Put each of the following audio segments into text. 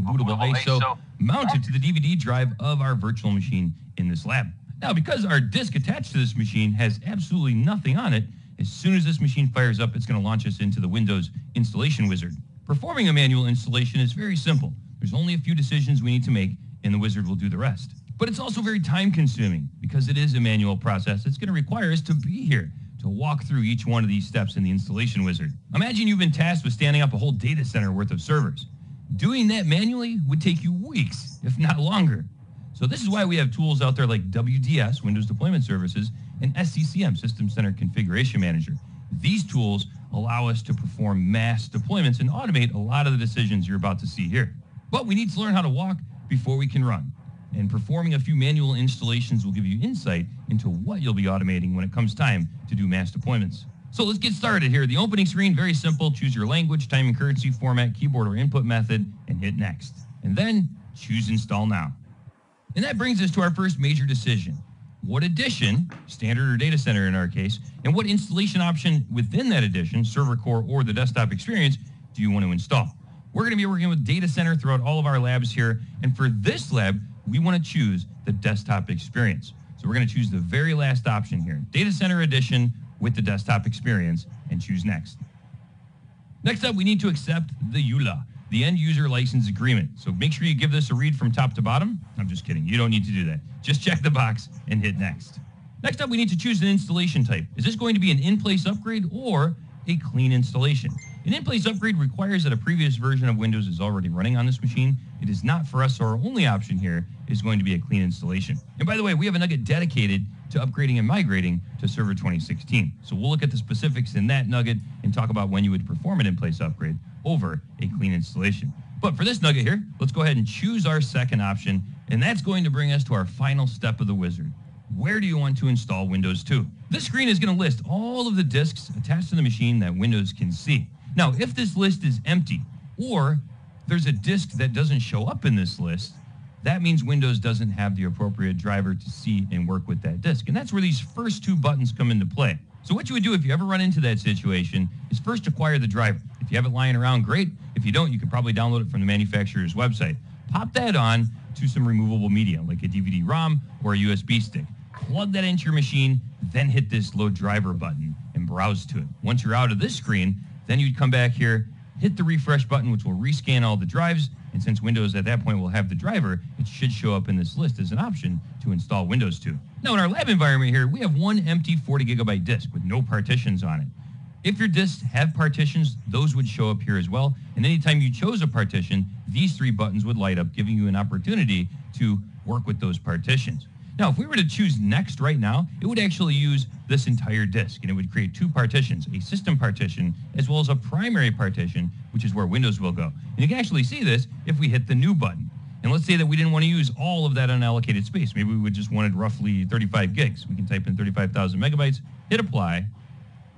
bootable ISO mounted to the DVD drive of our virtual machine in this lab. Now, because our disk attached to this machine has absolutely nothing on it, as soon as this machine fires up, it's going to launch us into the Windows installation wizard. Performing a manual installation is very simple. There's only a few decisions we need to make, and the wizard will do the rest. But it's also very time consuming because it is a manual process. It's going to require us to be here to walk through each one of these steps in the installation wizard. Imagine you've been tasked with standing up a whole data center worth of servers. Doing that manually would take you weeks, if not longer. So this is why we have tools out there like WDS, Windows Deployment Services, and SCCM, System Center Configuration Manager. These tools allow us to perform mass deployments and automate a lot of the decisions you're about to see here. But we need to learn how to walk before we can run. And performing a few manual installations will give you insight into what you'll be automating when it comes time to do mass deployments. So let's get started here. The opening screen, very simple. Choose your language, time and currency format, keyboard or input method, and hit next. And then choose install now. And that brings us to our first major decision. What edition, standard or data center in our case, and what installation option within that edition, server core or the desktop experience, do you want to install? We're going to be working with data center throughout all of our labs here. And for this lab, we want to choose the desktop experience. So we're going to choose the very last option here, data center edition with the desktop experience and choose next. Next up, we need to accept the EULA the end user license agreement. So make sure you give this a read from top to bottom. I'm just kidding. You don't need to do that. Just check the box and hit next. Next up, we need to choose an installation type. Is this going to be an in-place upgrade or a clean installation? An in-place upgrade requires that a previous version of Windows is already running on this machine. It is not for us, so our only option here is going to be a clean installation. And by the way, we have a nugget dedicated to upgrading and migrating to Server 2016. So we'll look at the specifics in that nugget and talk about when you would perform an in-place upgrade over a clean installation. But for this nugget here, let's go ahead and choose our second option, and that's going to bring us to our final step of the wizard. Where do you want to install Windows to? This screen is going to list all of the disks attached to the machine that Windows can see. Now, if this list is empty, or there's a disk that doesn't show up in this list, that means Windows doesn't have the appropriate driver to see and work with that disk. And that's where these first two buttons come into play. So what you would do if you ever run into that situation is first acquire the driver. If you have it lying around, great. If you don't, you can probably download it from the manufacturer's website. Pop that on to some removable media, like a DVD-ROM or a USB stick. Plug that into your machine, then hit this load driver button and browse to it. Once you're out of this screen, then you'd come back here, hit the refresh button, which will rescan all the drives, and since Windows at that point will have the driver, it should show up in this list as an option to install Windows to. Now in our lab environment here, we have one empty 40 gigabyte disk with no partitions on it. If your disks have partitions, those would show up here as well. And anytime you chose a partition, these three buttons would light up, giving you an opportunity to work with those partitions. Now, if we were to choose next right now, it would actually use this entire disk and it would create two partitions, a system partition as well as a primary partition, which is where Windows will go. And you can actually see this if we hit the new button. And let's say that we didn't want to use all of that unallocated space. Maybe we would just wanted roughly 35 gigs. We can type in 35,000 megabytes, hit apply,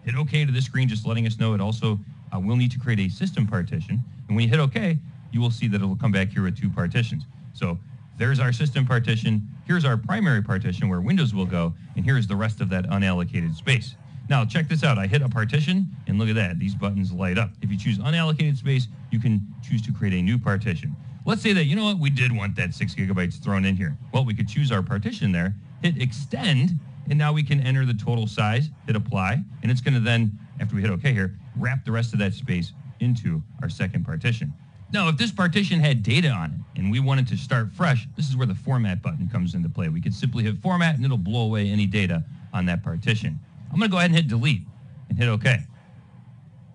hit OK to the screen, just letting us know it also uh, will need to create a system partition. And when you hit OK, you will see that it will come back here with two partitions. So there's our system partition. Here's our primary partition where Windows will go. And here's the rest of that unallocated space. Now check this out. I hit a partition and look at that. These buttons light up. If you choose unallocated space, you can choose to create a new partition. Let's say that, you know what, we did want that six gigabytes thrown in here. Well, we could choose our partition there, hit extend, and now we can enter the total size, hit apply, and it's going to then, after we hit OK here, wrap the rest of that space into our second partition. Now, if this partition had data on it and we wanted to start fresh, this is where the format button comes into play. We could simply hit format and it'll blow away any data on that partition. I'm going to go ahead and hit delete and hit OK. And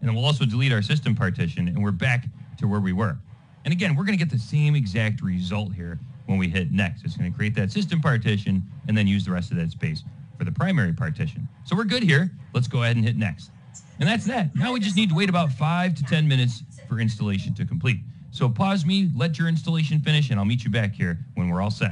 then we'll also delete our system partition and we're back to where we were. And again, we're going to get the same exact result here when we hit next. It's going to create that system partition and then use the rest of that space for the primary partition. So we're good here. Let's go ahead and hit next. And that's that. Now we just need to wait about five to 10 minutes for installation to complete. So pause me, let your installation finish, and I'll meet you back here when we're all set.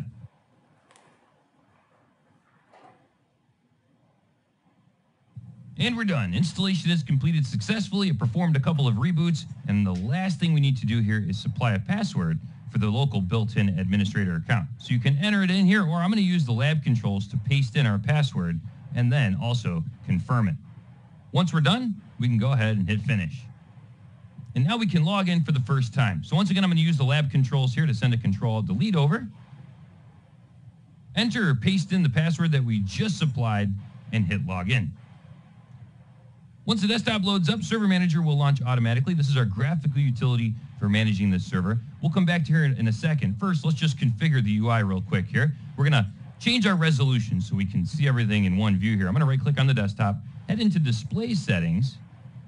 And we're done. Installation is completed successfully. It performed a couple of reboots. And the last thing we need to do here is supply a password for the local built-in administrator account. So you can enter it in here, or I'm going to use the lab controls to paste in our password and then also confirm it. Once we're done, we can go ahead and hit finish. And now we can log in for the first time. So once again, I'm going to use the lab controls here to send a control delete over. Enter or paste in the password that we just supplied and hit login. Once the desktop loads up, Server Manager will launch automatically. This is our graphical utility for managing this server. We'll come back to here in, a second. First, let's just configure the UI real quick here. We're going to change our resolution so we can see everything in one view here. I'm going to right click on the desktop, head into display settings,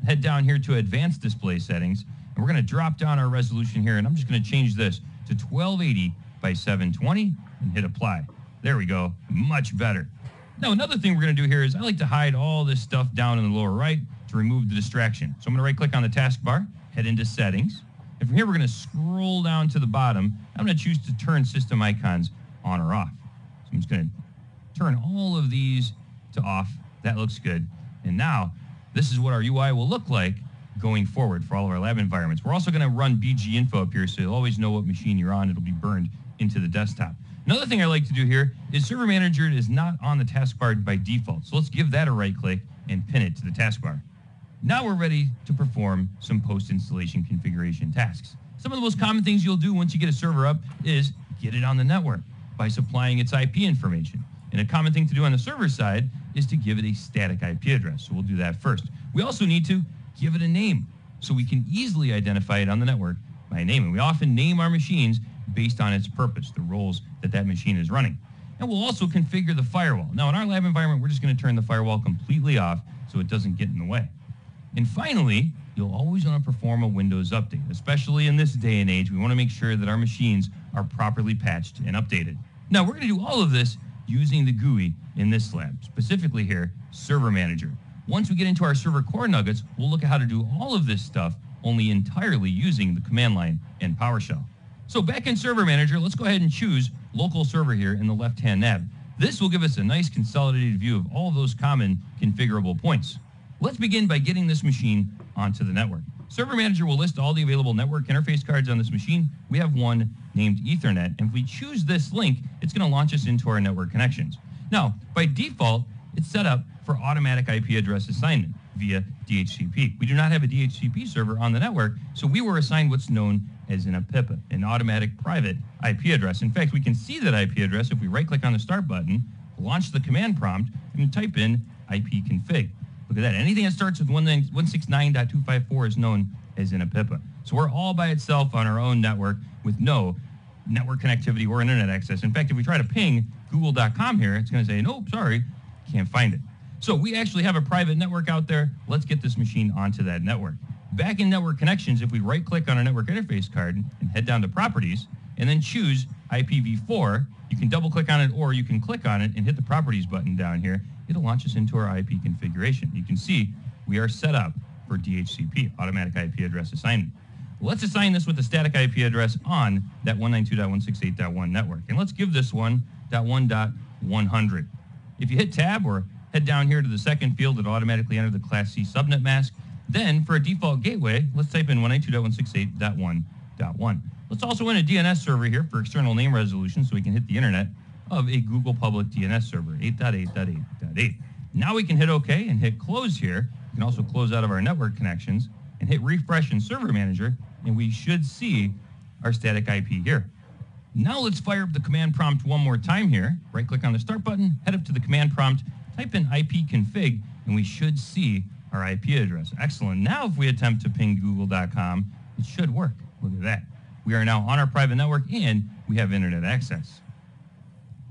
head down here to advanced display settings, and we're going to drop down our resolution here, and I'm just going to change this to 1280 by 720 and hit apply. There we go. Much better. Now, another thing we're going to do here is I like to hide all this stuff down in the lower right to remove the distraction. So I'm going to right click on the taskbar, head into settings. And from here, we're going to scroll down to the bottom. I'm going to choose to turn system icons on or off. So I'm just going to turn all of these to off. That looks good. And now this is what our UI will look like going forward for all of our lab environments. We're also going to run BGInfo up here so you'll always know what machine you're on. It'll be burned into the desktop. Another thing I like to do here is Server Manager is not on the taskbar by default. So let's give that a right click and pin it to the taskbar. Now we're ready to perform some post-installation configuration tasks. Some of the most common things you'll do once you get a server up is get it on the network by supplying its IP information. And a common thing to do on the server side is to give it a static IP address. So we'll do that first. We also need to give it a name so we can easily identify it on the network by name. And we often name our machines based on its purpose, the roles that that machine is running. And we'll also configure the firewall. Now, in our lab environment, we're just going to turn the firewall completely off so it doesn't get in the way. And finally, you'll always want to perform a Windows update, especially in this day and age. We want to make sure that our machines are properly patched and updated. Now, we're going to do all of this using the GUI in this lab, specifically here, Server Manager. Once we get into our server core nuggets, we'll look at how to do all of this stuff only entirely using the command line and PowerShell. So back in Server Manager, let's go ahead and choose Local Server here in the left-hand nav. This will give us a nice consolidated view of all of those common configurable points. Let's begin by getting this machine onto the network. Server Manager will list all the available network interface cards on this machine. We have one named Ethernet, and if we choose this link, it's going to launch us into our network connections. Now, by default, it's set up for automatic IP address assignment via DHCP. We do not have a DHCP server on the network, so we were assigned what's known as an APIPA, an automatic private IP address. In fact, we can see that IP address if we right-click on the Start button, launch the command prompt, and type in ipconfig. Look at that. Anything that starts with 169.254 is known as an APIPA. So we're all by itself on our own network with no network connectivity or internet access. In fact, if we try to ping google.com here, it's going to say, nope, sorry, can't find it. So we actually have a private network out there. Let's get this machine onto that network. Back in network connections, if we right click on our network interface card and head down to properties and then choose IPv4, you can double click on it or you can click on it and hit the properties button down here. It'll launch us into our IP configuration. You can see we are set up for DHCP, automatic IP address assignment. Let's assign this with a static IP address on that 192.168.1 network. And let's give this one .1.100. If you hit tab or head down here to the second field, it'll automatically enter the Class C subnet mask. Then for a default gateway, let's type in 192.168.1.1. Let's also enter a DNS server here for external name resolution so we can hit the internet of a Google public DNS server, 8.8.8.8. Now we can hit OK and hit close here. We can also close out of our network connections and hit refresh in Server Manager, and we should see our static IP here. Now let's fire up the command prompt one more time here. Right-click on the Start button, head up to the command prompt, type in ipconfig, and we should see our IP address. Excellent. Now if we attempt to ping google.com, it should work. Look at that. We are now on our private network and we have internet access.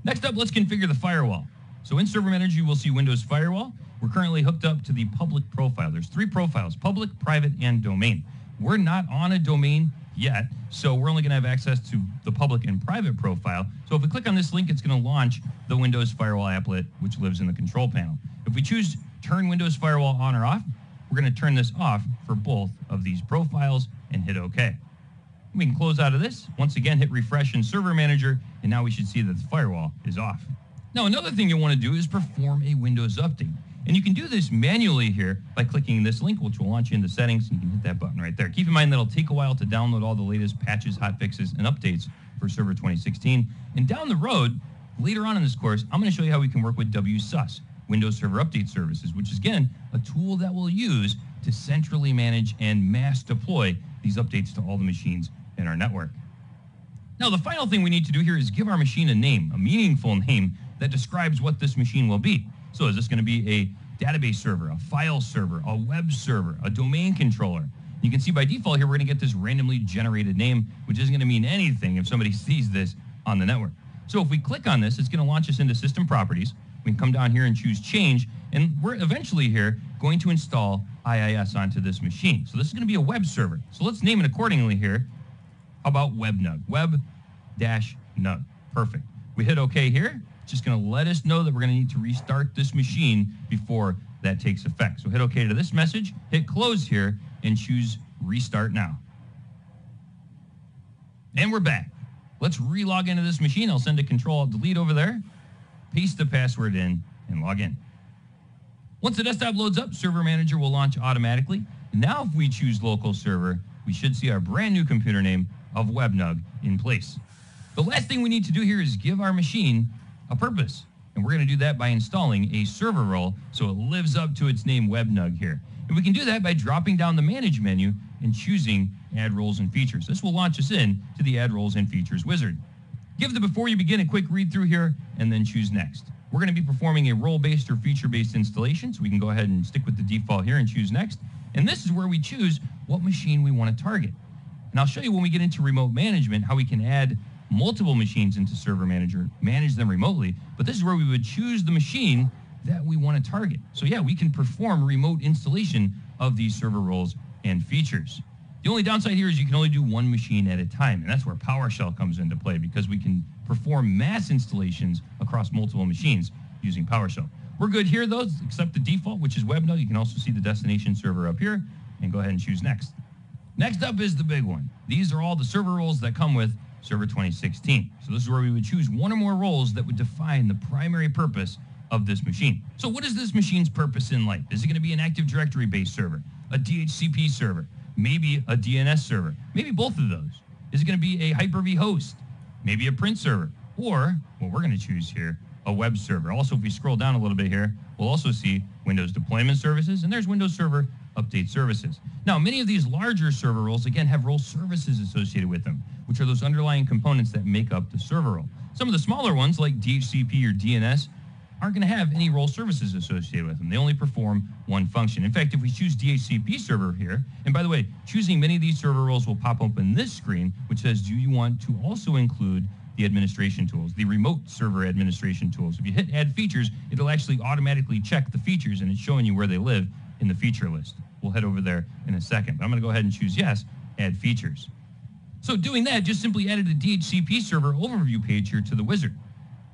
Next up, let's configure the firewall. So in Server Manager, you will see Windows Firewall. We're currently hooked up to the public profile. There's three profiles, public, private, and domain. We're not on a domain yet, so we're only going to have access to the public and private profile. So if we click on this link, it's going to launch the Windows Firewall applet, which lives in the control panel. If we choose turn Windows Firewall on or off, we're going to turn this off for both of these profiles and hit OK. We can close out of this. Once again, hit refresh in Server Manager, and now we should see that the firewall is off. Now, another thing you want to do is perform a Windows update. And you can do this manually here by clicking this link, which will launch you into settings, and you can hit that button right there. Keep in mind that it'll take a while to download all the latest patches, hotfixes, and updates for Server 2016. And down the road, later on in this course, I'm going to show you how we can work with WSUS, Windows Server Update Services, which is, again, a tool that we'll use to centrally manage and mass deploy these updates to all the machines in our network. Now, the final thing we need to do here is give our machine a name, a meaningful name that describes what this machine will be. So is this going to be a database server, a file server, a web server, a domain controller? You can see by default here, we're going to get this randomly generated name, which isn't going to mean anything if somebody sees this on the network. So if we click on this, it's going to launch us into system properties. We can come down here and choose change, and we're eventually here going to install IIS onto this machine. So this is going to be a web server. So let's name it accordingly here. How about WebNug? Web dash nug. Perfect. We hit OK here. It's just going to let us know that we're going to need to restart this machine before that takes effect. So hit OK to this message, hit close here, and choose restart now. And we're back. Let's relog into this machine. I'll send a control delete over there, paste the password in, and log in. Once the desktop loads up, Server Manager will launch automatically. Now if we choose local server, we should see our brand new computer name of WebNug in place. The last thing we need to do here is give our machine a purpose. And we're going to do that by installing a server role so it lives up to its name WebNug here. And we can do that by dropping down the Manage menu and choosing Add Roles and Features. This will launch us in to the Add Roles and Features wizard. Give the Before You Begin a quick read through here and then choose Next. We're going to be performing a role-based or feature-based installation, so we can go ahead and stick with the default here and choose Next. And this is where we choose what machine we want to target. And I'll show you when we get into remote management how we can add multiple machines into Server Manager, manage them remotely. But this is where we would choose the machine that we want to target. So yeah, we can perform remote installation of these server roles and features. The only downside here is you can only do one machine at a time, and that's where PowerShell comes into play because we can perform mass installations across multiple machines using PowerShell. We're good here though, except the default, which is WebNug. You can also see the destination server up here and go ahead and choose next. Next up is the big one. These are all the server roles that come with Server 2016. So this is where we would choose one or more roles that would define the primary purpose of this machine. So what is this machine's purpose in life? Is it going to be an Active Directory based server, a DHCP server, maybe a DNS server, maybe both of those? Is it going to be a Hyper-V host, maybe a print server, or what we're going to choose here, a web server. Also, if we scroll down a little bit here, we'll also see Windows deployment services, and there's Windows Server update services. Now, many of these larger server roles, again, have role services associated with them, which are those underlying components that make up the server role. Some of the smaller ones, like DHCP or DNS, aren't going to have any role services associated with them. They only perform one function. In fact, if we choose DHCP server here, and by the way, choosing many of these server roles will pop up in this screen, which says, do you want to also include the administration tools, the remote server administration tools. If you hit add features, it'll actually automatically check the features and it's showing you where they live in the feature list. We'll head over there in a second. But I'm going to go ahead and choose yes, add features. So doing that just simply added a DHCP server overview page here to the wizard.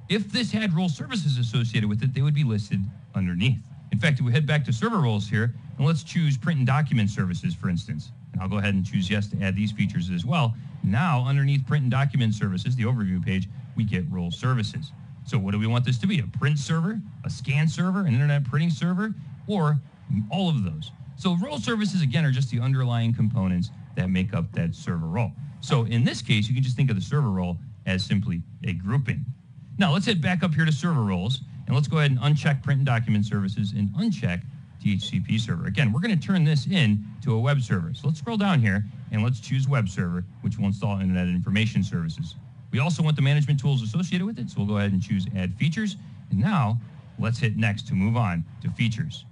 If this had role services associated with it, they would be listed underneath. In fact, if we head back to server roles here, and let's choose print and document services, for instance. And I'll go ahead and choose yes to add these features as well. Now, underneath print and document services, the overview page, we get role services. So what do we want this to be? A print server, a scan server, an internet printing server, or all of those? So role services, again, are just the underlying components that make up that server role. So in this case, you can just think of the server role as simply a grouping. Now let's head back up here to server roles, and let's go ahead and uncheck print and document services and uncheck DHCP server. Again, we're going to turn this in to a web server. So let's scroll down here and let's choose web server, which will install Internet Information Services. We also want the management tools associated with it, so we'll go ahead and choose add features. And now let's hit next to move on to features.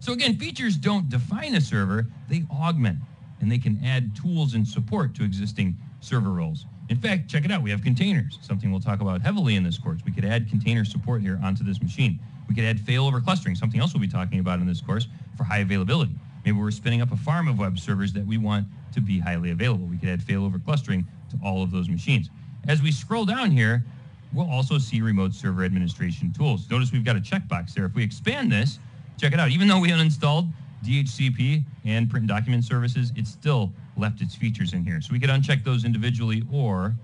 So again, features don't define a server, they augment, and they can add tools and support to existing server roles. In fact, check it out, we have containers, something we'll talk about heavily in this course. We could add container support here onto this machine. We could add failover clustering, something else we'll be talking about in this course for high availability. Maybe we're spinning up a farm of web servers that we want to be highly available. We could add failover clustering to all of those machines. As we scroll down here, we'll also see remote server administration tools. Notice we've got a checkbox there. If we expand this, check it out. Even though we uninstalled DHCP and print and document services, it still left its features in here. So we could uncheck those individually or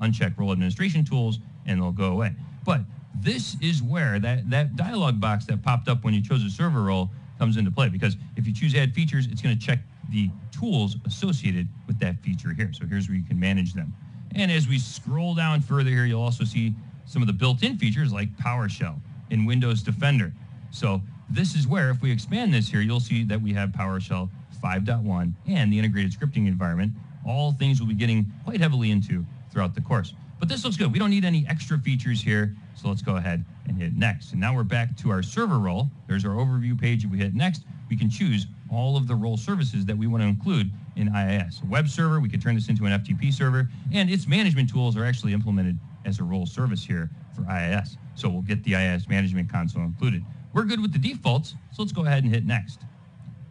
uncheck role administration tools and they'll go away. But this is where that, that dialog box that popped up when you chose a server role comes into play because if you choose add features, it's going to check the tools associated with that feature here. So here's where you can manage them. And as we scroll down further here, you'll also see some of the built-in features like PowerShell in Windows Defender. So this is where, if we expand this here, you'll see that we have PowerShell 5.1 and the integrated scripting environment, all things we'll be getting quite heavily into throughout the course. But this looks good. We don't need any extra features here, so let's go ahead and hit next. And now we're back to our server role. There's our overview page. If we hit next, we can choose all of the role services that we want to include in IIS. A web server, we could turn this into an FTP server, and its management tools are actually implemented as a role service here for IIS. So we'll get the IIS management console included. We're good with the defaults, so let's go ahead and hit next.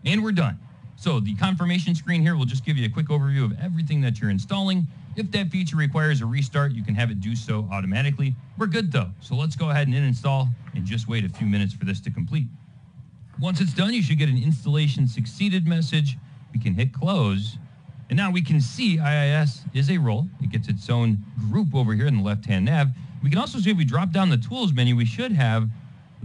And we're done. So the confirmation screen here will just give you a quick overview of everything that you're installing. If that feature requires a restart, you can have it do so automatically. We're good though. So let's go ahead and install and just wait a few minutes for this to complete. Once it's done, you should get an installation succeeded message. We can hit close. And now we can see IIS is a role. It gets its own group over here in the left-hand nav. We can also see if we drop down the tools menu, we should have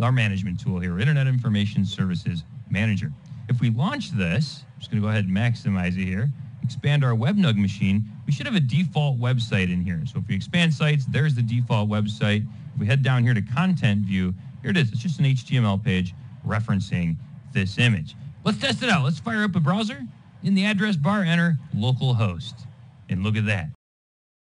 our management tool here, Internet Information Services Manager. If we launch this, I'm just going to go ahead and maximize it here, expand our WebNug machine, we should have a default website in here. So if we expand sites, there's the default website. If we head down here to content view, here it is. It's just an HTML page referencing this image. Let's test it out. Let's fire up a browser. In the address bar, enter localhost. And look at that.